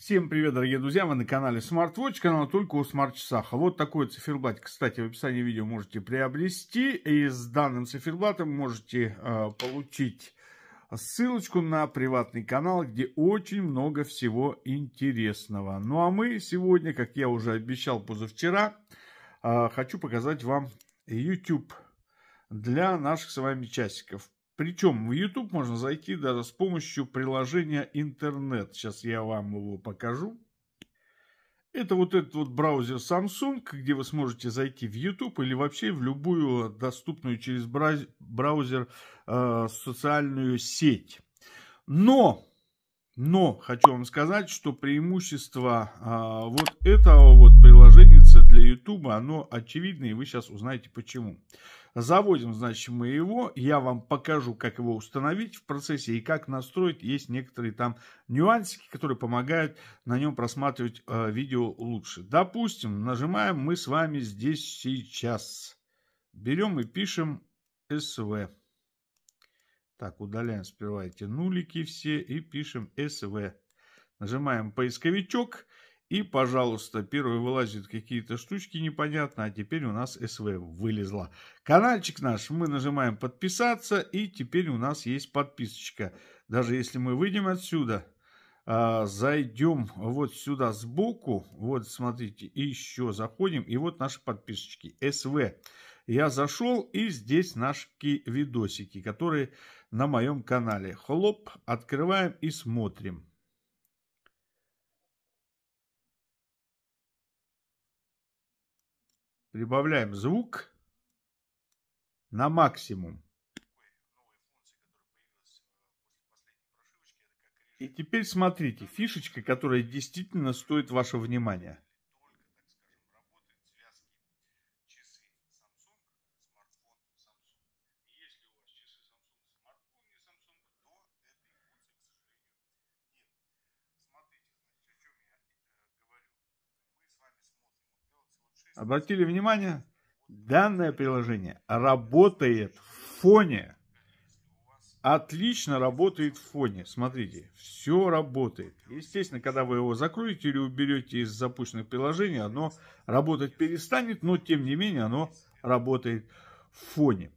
Всем привет, дорогие друзья! Вы на канале SmartWatch, канал только о смарт-часах. А вот такой циферблат, кстати, в описании видео можете приобрести. И с данным циферблатом можете э, получить ссылочку на приватный канал, где очень много всего интересного. Ну а мы сегодня, как я уже обещал позавчера, э, хочу показать вам YouTube для наших с вами часиков. Причем в YouTube можно зайти даже с помощью приложения интернет. Сейчас я вам его покажу. Это вот этот вот браузер Samsung, где вы сможете зайти в YouTube или вообще в любую доступную через браузер э, социальную сеть. Но, но хочу вам сказать, что преимущество э, вот этого вот приложения для YouTube, оно очевидно, и вы сейчас узнаете почему. Заводим, значит, мы его. Я вам покажу, как его установить в процессе и как настроить. Есть некоторые там нюансики, которые помогают на нем просматривать э, видео лучше. Допустим, нажимаем мы с вами здесь сейчас. Берем и пишем СВ. Так, удаляем сперва эти нулики все и пишем СВ. Нажимаем поисковичок. И, пожалуйста, первые вылазят какие-то штучки непонятно, а теперь у нас СВ вылезла. Канальчик наш, мы нажимаем подписаться, и теперь у нас есть подписочка. Даже если мы выйдем отсюда, а, зайдем вот сюда сбоку, вот смотрите, еще заходим, и вот наши подписочки, СВ. Я зашел, и здесь наши видосики, которые на моем канале. Хлоп, открываем и смотрим. Прибавляем звук на максимум. И теперь смотрите, фишечка, которая действительно стоит вашего внимания. Обратили внимание? Данное приложение работает в фоне. Отлично работает в фоне. Смотрите, все работает. Естественно, когда вы его закроете или уберете из запущенных приложений, оно работать перестанет, но тем не менее оно работает в фоне.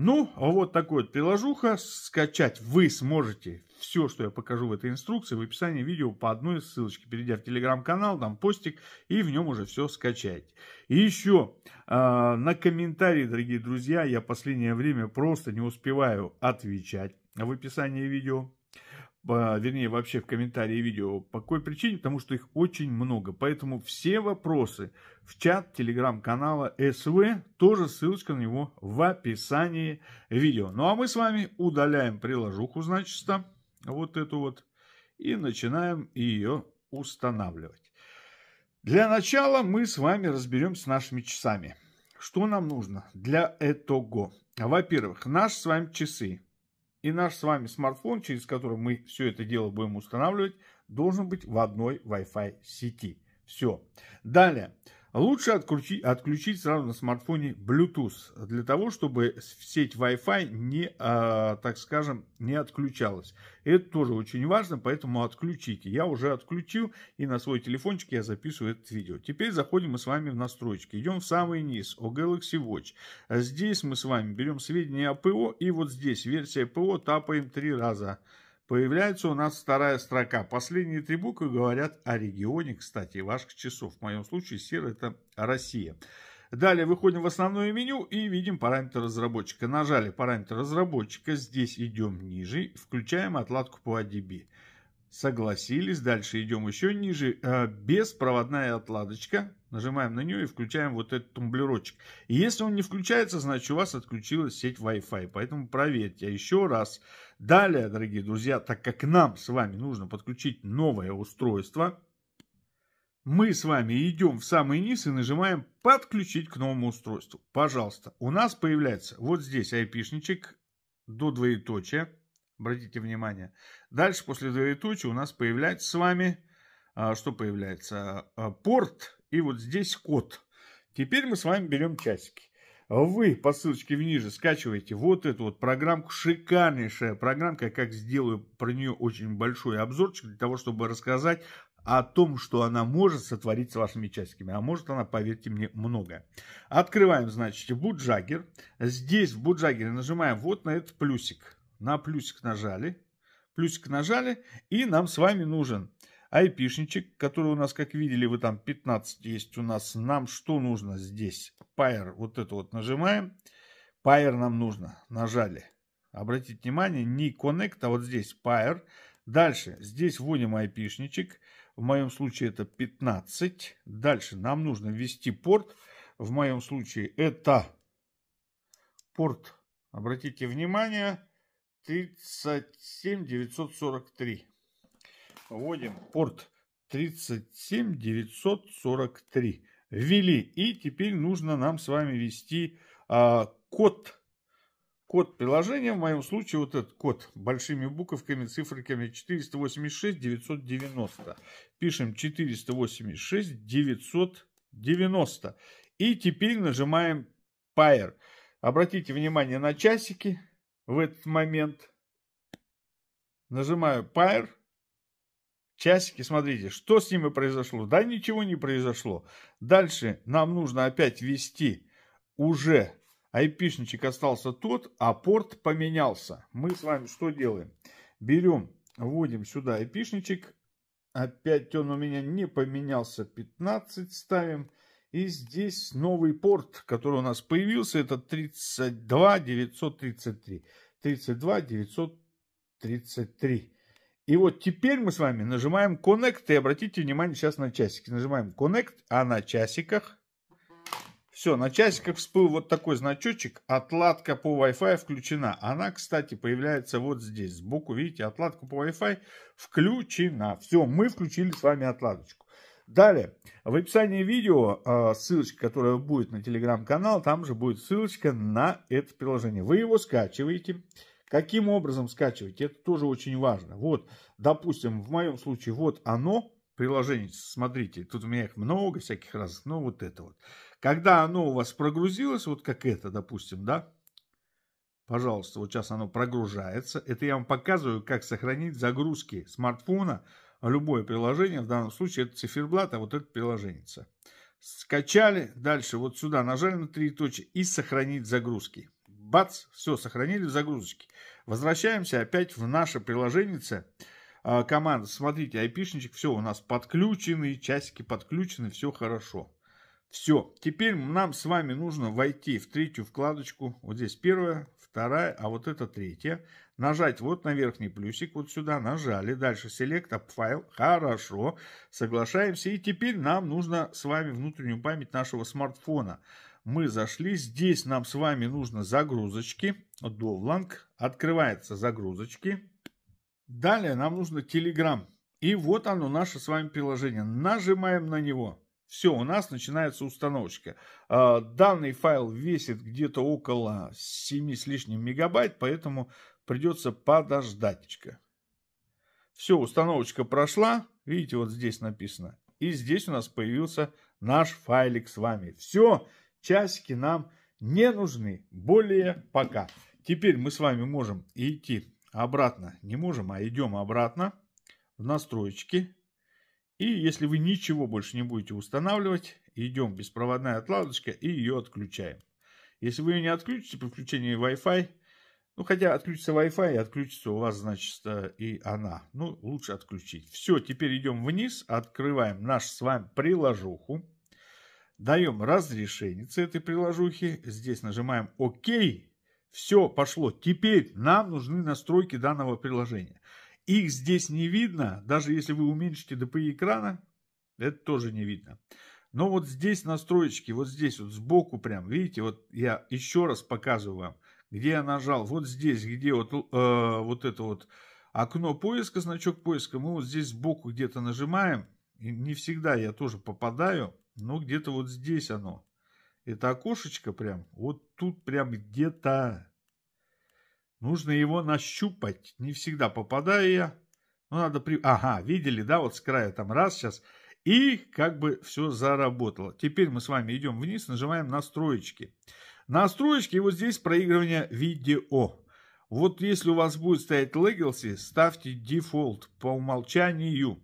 Ну, вот такой вот приложуха. Скачать вы сможете все, что я покажу в этой инструкции, в описании видео по одной ссылочке. Перейдя в телеграм-канал, там постик, и в нем уже все скачать. И еще э, на комментарии, дорогие друзья, я последнее время просто не успеваю отвечать в описании видео вернее, вообще в комментарии видео. По какой причине? Потому что их очень много. Поэтому все вопросы в чат телеграм-канала СВ, тоже ссылочка на него в описании видео. Ну а мы с вами удаляем приложуху, значит, вот эту вот, и начинаем ее устанавливать. Для начала мы с вами разберемся с нашими часами. Что нам нужно для этого? Во-первых, наши с вами часы и наш с вами смартфон, через который мы все это дело будем устанавливать, должен быть в одной Wi-Fi сети. Все. Далее. Лучше отключить, отключить сразу на смартфоне Bluetooth, для того, чтобы сеть Wi-Fi не, а, так скажем, не отключалась. Это тоже очень важно, поэтому отключите. Я уже отключил, и на свой телефончик я записываю это видео. Теперь заходим мы с вами в настройки. Идем в самый низ, о Galaxy Watch. Здесь мы с вами берем сведения о ПО, и вот здесь версия ПО тапаем три раза появляется у нас вторая строка. Последние три буквы говорят о регионе, кстати, ваших часов. В моем случае серый это Россия. Далее выходим в основное меню и видим параметр разработчика. Нажали параметр разработчика, здесь идем ниже, включаем отладку по ADB. Согласились. Дальше идем еще ниже. Э, беспроводная отладочка. Нажимаем на нее и включаем вот этот тумблерочек. И если он не включается, значит у вас отключилась сеть Wi-Fi. Поэтому проверьте еще раз. Далее, дорогие друзья, так как нам с вами нужно подключить новое устройство, мы с вами идем в самый низ и нажимаем «Подключить к новому устройству». Пожалуйста, у нас появляется вот здесь IP-шничек до двоеточия. Обратите внимание. Дальше после двоеточия у нас появляется с вами, а, что появляется? А, порт и вот здесь код. Теперь мы с вами берем часики. Вы по ссылочке ниже скачиваете вот эту вот программку. Шикарнейшая программка. Я как сделаю про нее очень большой обзорчик для того, чтобы рассказать о том, что она может сотворить с вашими часиками. А может она, поверьте мне, много. Открываем, значит, буджагер. Здесь в буджагере нажимаем вот на этот плюсик. На плюсик нажали. Плюсик нажали. И нам с вами нужен айпишничек, который у нас, как видели, вы там 15 есть у нас. Нам что нужно здесь? Пайер. Вот это вот нажимаем. Пайер нам нужно. Нажали. Обратите внимание, не Connect, а вот здесь Pair. Дальше, здесь вводим айпишничек. В моем случае это 15. Дальше нам нужно ввести порт. В моем случае это порт, обратите внимание, 37943. Вводим порт 37943. Ввели. И теперь нужно нам с вами ввести а, код Код приложения, в моем случае вот этот код большими буковками, цифриками 486 990. Пишем 486 990. И теперь нажимаем Pair. Обратите внимание на часики в этот момент. Нажимаю Pair. Часики, смотрите, что с ними произошло? Да ничего не произошло. Дальше нам нужно опять ввести уже айпишничек остался тот, а порт поменялся. Мы с вами что делаем? Берем, вводим сюда айпишничек. Опять он у меня не поменялся. 15 ставим. И здесь новый порт, который у нас появился. Это 32 933. 32 933. И вот теперь мы с вами нажимаем Connect. И обратите внимание сейчас на часики. Нажимаем Connect, а на часиках все, на часиках всплыл вот такой значочек. Отладка по Wi-Fi включена. Она, кстати, появляется вот здесь. Сбоку, видите, отладка по Wi-Fi включена. Все, мы включили с вами отладочку. Далее, в описании видео а, ссылочка, которая будет на телеграм-канал, там же будет ссылочка на это приложение. Вы его скачиваете. Каким образом скачиваете? Это тоже очень важно. Вот, допустим, в моем случае, вот оно, приложение, смотрите, тут у меня их много всяких разных, но вот это вот. Когда оно у вас прогрузилось, вот как это, допустим, да, пожалуйста, вот сейчас оно прогружается. Это я вам показываю, как сохранить загрузки смартфона, любое приложение, в данном случае это циферблат, а вот это приложение. Скачали, дальше вот сюда нажали на три точки и сохранить загрузки. Бац, все, сохранили в загрузочке. Возвращаемся опять в наше приложение. А, команда, смотрите, айпишничек, все, у нас подключены, часики подключены, все хорошо. Все, теперь нам с вами нужно войти в третью вкладочку. Вот здесь первая, вторая, а вот это третья. Нажать вот на верхний плюсик, вот сюда нажали. Дальше Select Up File. Хорошо, соглашаемся. И теперь нам нужно с вами внутреннюю память нашего смартфона. Мы зашли, здесь нам с вами нужно загрузочки. Довланг, открывается загрузочки. Далее нам нужно Telegram. И вот оно, наше с вами приложение. Нажимаем на него. Все, у нас начинается установочка. А, данный файл весит где-то около 7 с лишним мегабайт, поэтому придется подождать. Все, установочка прошла. Видите, вот здесь написано. И здесь у нас появился наш файлик с вами. Все, часики нам не нужны. Более пока. Теперь мы с вами можем идти обратно. Не можем, а идем обратно в настройки. И если вы ничего больше не будете устанавливать, идем беспроводная отладочка и ее отключаем. Если вы ее не отключите при включении Wi-Fi, ну хотя отключится Wi-Fi, отключится у вас, значит, и она. Ну, лучше отключить. Все, теперь идем вниз, открываем наш с вами приложуху. Даем разрешение этой приложухи. Здесь нажимаем ОК. Все, пошло. Теперь нам нужны настройки данного приложения. Их здесь не видно, даже если вы уменьшите DPI экрана, это тоже не видно. Но вот здесь настроечки, вот здесь вот сбоку прям, видите, вот я еще раз показываю вам, где я нажал, вот здесь, где вот, э, вот это вот окно поиска, значок поиска, мы вот здесь сбоку где-то нажимаем, и не всегда я тоже попадаю, но где-то вот здесь оно. Это окошечко прям, вот тут прям где-то Нужно его нащупать. Не всегда попадаю я. Ну, надо при... Ага, видели, да, вот с края там раз сейчас. И как бы все заработало. Теперь мы с вами идем вниз, нажимаем настроечки. Настроечки, и вот здесь проигрывание видео. Вот если у вас будет стоять Legacy, ставьте Default по умолчанию.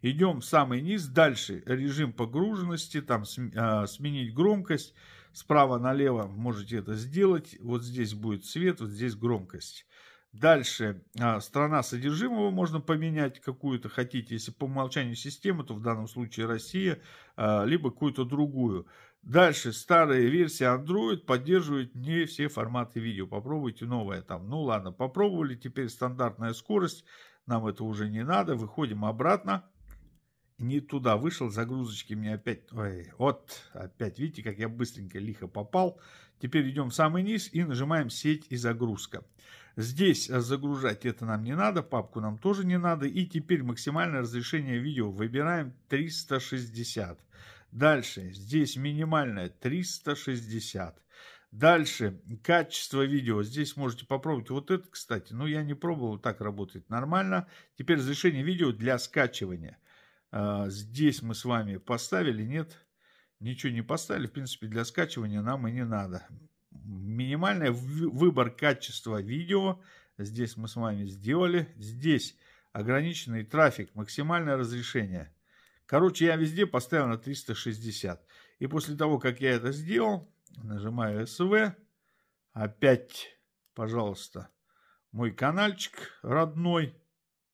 Идем в самый низ. Дальше режим погруженности. Там а, сменить громкость. Справа налево можете это сделать. Вот здесь будет цвет, вот здесь громкость. Дальше а, страна содержимого можно поменять какую-то хотите. Если по умолчанию системы, то в данном случае Россия, а, либо какую-то другую. Дальше старая версия Android поддерживает не все форматы видео. Попробуйте новое там. Ну ладно, попробовали. Теперь стандартная скорость. Нам это уже не надо. Выходим обратно. Не туда вышел. Загрузочки мне опять... Ой, вот, опять. Видите, как я быстренько лихо попал. Теперь идем в самый низ и нажимаем сеть и загрузка. Здесь загружать это нам не надо, папку нам тоже не надо. И теперь максимальное разрешение видео выбираем 360. Дальше, здесь минимальное 360. Дальше, качество видео. Здесь можете попробовать вот это, кстати. Но я не пробовал, так работает нормально. Теперь разрешение видео для скачивания. А, здесь мы с вами поставили, нет? Ничего не поставили. В принципе, для скачивания нам и не надо. Минимальный выбор качества видео. Здесь мы с вами сделали. Здесь ограниченный трафик, максимальное разрешение. Короче, я везде поставил на 360. И после того, как я это сделал, нажимаю СВ. Опять, пожалуйста, мой каналчик родной.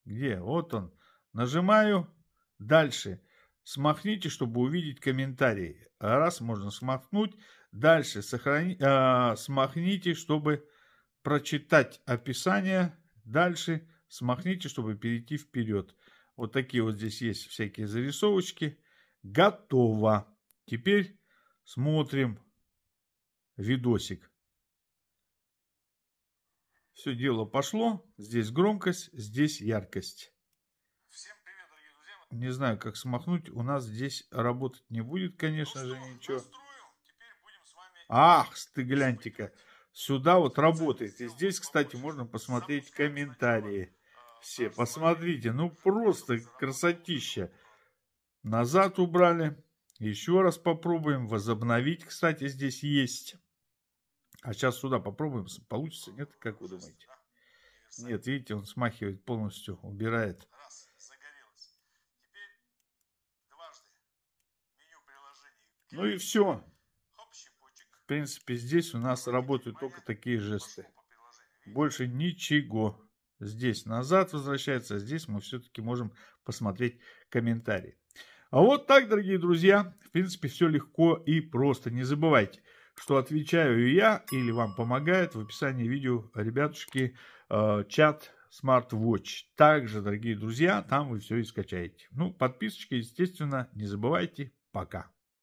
Где? Вот он. Нажимаю. Дальше. Смахните, чтобы увидеть комментарии. Раз, можно смахнуть. Дальше. Сохрани, э, смахните, чтобы прочитать описание. Дальше. Смахните, чтобы перейти вперед. Вот такие вот здесь есть всякие зарисовочки. Готово. Теперь смотрим видосик. Все дело пошло. Здесь громкость, здесь яркость. привет, Не знаю, как смахнуть. У нас здесь работать не будет, конечно ну же, что, ничего. Ах, ты гляньте-ка. Сюда вот работает. И здесь, кстати, можно посмотреть комментарии все. Посмотрите, ну просто красотища. Назад убрали. Еще раз попробуем. Возобновить, кстати, здесь есть. А сейчас сюда попробуем. Получится, нет? Как вы думаете? Нет, видите, он смахивает полностью, убирает. Ну и все. В принципе, здесь у нас работают только такие жесты. Больше ничего здесь назад возвращается, а здесь мы все-таки можем посмотреть комментарии. А вот так, дорогие друзья, в принципе, все легко и просто. Не забывайте, что отвечаю я или вам помогает в описании видео, ребятушки, э, чат SmartWatch. Также, дорогие друзья, там вы все и скачаете. Ну, подписочки, естественно, не забывайте. Пока.